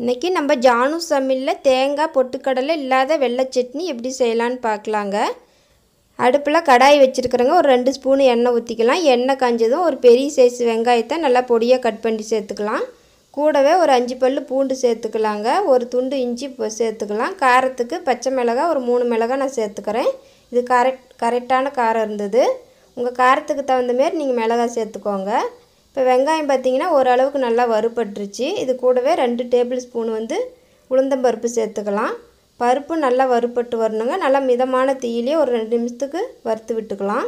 இன்றைக்கி நம்ம ஜானு சமையலில் தேங்காய் பொட்டுக்கடலை இல்லாத வெள்ளை சட்னி எப்படி செய்யலான்னு பார்க்கலாங்க. அடுப்பில் கடாய் வச்சுருக்குறேங்க. ஒரு ரெண்டு ஸ்பூன் எண்ணெய் ஊற்றிக்கலாம் எண்ணெய் காஞ்சதும் ஒரு பெரிய சைஸ் வெங்காயத்தை நல்லா பொடியாக கட் பண்ணி சேர்த்துக்கலாம். கூடவே ஒரு அஞ்சு பல் பூண்டு சேர்த்துக்கலாங்க. ஒரு துண்டு இஞ்சி சேர்த்துக்கலாம். காரத்துக்கு பச்சை மிளகாய் ஒரு மூணு மிளகாய் நான் சேர்த்துக்கிறேன். இது கரெக்ட் கரெக்டான காரம் இருந்தது. உங்கள் காரத்துக்கு தகுந்த மாரி நீங்கள் மிளகாய் சேர்த்துக்கோங்க. இப்போ வெங்காயம் பார்த்தீங்கன்னா ஓரளவுக்கு நல்லா வறுபட்டுருச்சு. இது கூடவே ரெண்டு டேபிள் ஸ்பூன் வந்து உளுந்தம்பருப்பு சேர்த்துக்கலாம். பருப்பு நல்லா வறுபட்டு வரணுங்க. நல்லா மிதமான தீயிலே ஒரு ரெண்டு நிமிஷத்துக்கு வறுத்து விட்டுக்கலாம்.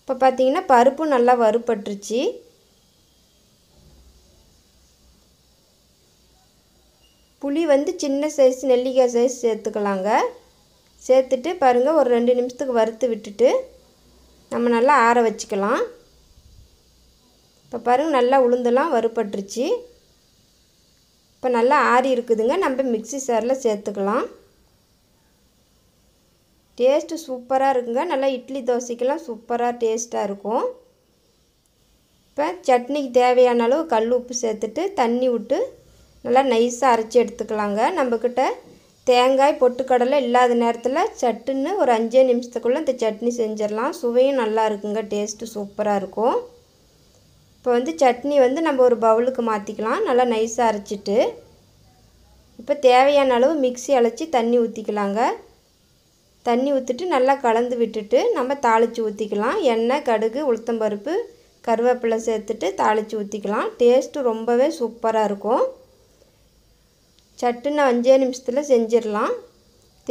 இப்போ பார்த்தீங்கன்னா பருப்பு நல்லா வறுபட்டுருச்சு. புளி வந்து சின்ன சைஸ் நெல்லிக்காய் சைஸ் சேர்த்துக்கலாங்க. சேர்த்துட்டு பாருங்கள் ஒரு ரெண்டு நிமிஷத்துக்கு வறுத்து விட்டுட்டு நம்ம நல்லா ஆற வச்சுக்கலாம். இப்போ பாருங்கள் நல்லா உளுந்தெல்லாம் வறுபட்டுருச்சு. இப்போ நல்லா ஆறி இருக்குதுங்க. நம்ம மிக்சி சாரில் சேர்த்துக்கலாம். டேஸ்ட்டு சூப்பராக இருக்குங்க. நல்லா இட்லி தோசைக்கெல்லாம் சூப்பராக டேஸ்ட்டாக இருக்கும். இப்போ சட்னிக்கு தேவையான அளவு கல் உப்பு சேர்த்துட்டு தண்ணி விட்டு நல்லா நைஸாக அரைச்சி எடுத்துக்கலாங்க. நம்மக்கிட்ட தேங்காய் பொட்டுக்கடலை இல்லாத நேரத்தில் சட்டுன்னு ஒரு அஞ்சே நிமிஷத்துக்குள்ளே இந்த சட்னி செஞ்சிடலாம். சுவையும் நல்லா இருக்குங்க. டேஸ்ட்டு சூப்பராக இருக்கும். இப்போ வந்து சட்னி வந்து நம்ம ஒரு பவுலுக்கு மாற்றிக்கலாம் நல்லா நைஸாக அரைச்சிட்டு. இப்போ தேவையான அளவு மிக்ஸி அழைச்சி தண்ணி ஊற்றிக்கலாங்க தண்ணி ஊற்றிட்டு நல்லா கலந்து விட்டுட்டு நம்ம தாளித்து ஊற்றிக்கலாம் எண்ணெய் கடுகு உளுத்தம்பருப்பு கருவேப்பிலை சேர்த்துட்டு தாளித்து ஊற்றிக்கலாம் டேஸ்ட்டு ரொம்பவே சூப்பராக இருக்கும். சட்டுன்னு அஞ்சே நிமிஷத்தில் செஞ்சிடலாம்.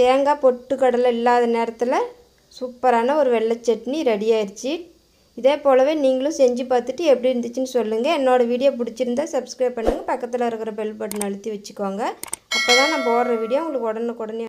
தேங்காய் பொட்டுக்கடலை இல்லாத நேரத்தில் சூப்பரான ஒரு வெள்ளை சட்னி ரெடி ஆயிடுச்சு. இதே போலவே நீங்களும் செஞ்சு பார்த்துட்டு எப்படி இருந்துச்சுன்னு சொல்லுங்கள் என்னோடய வீடியோ பிடிச்சிருந்தா சப்ஸ்கிரைப் பண்ணுங்கள் பக்கத்தில் இருக்கிற பெல் பட்டன் அழுத்தி வச்சுக்கோங்க. அப்போ தான் நான் போடுற வீடியோ உங்களுக்கு உடனுக்குடனே